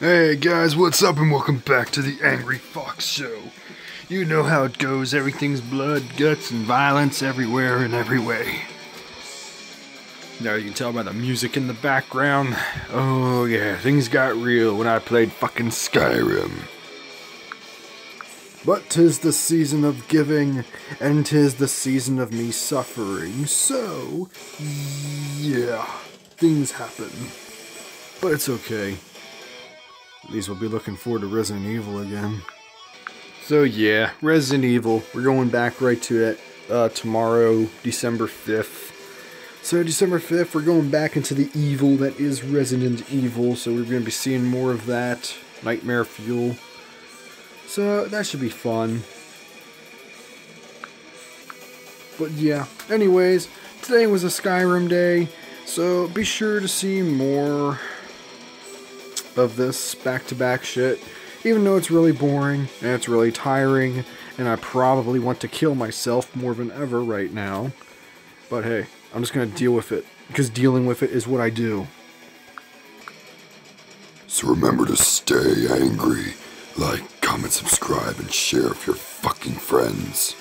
Hey guys, what's up and welcome back to the Angry Fox Show. You know how it goes, everything's blood, guts, and violence everywhere and every way. Now you can tell by the music in the background. Oh yeah, things got real when I played fucking Skyrim. But tis the season of giving, and tis the season of me suffering, so yeah, things happen. But it's okay. At least we'll be looking forward to Resident Evil again. So yeah, Resident Evil. We're going back right to it uh, tomorrow, December 5th. So December 5th, we're going back into the evil that is Resident Evil. So we're going to be seeing more of that. Nightmare Fuel. So that should be fun. But yeah, anyways, today was a Skyrim day. So be sure to see more of this back-to-back shit, even though it's really boring and it's really tiring, and I probably want to kill myself more than ever right now. But hey, I'm just gonna deal with it, because dealing with it is what I do. So remember to stay angry. Like, comment, subscribe, and share with your fucking friends.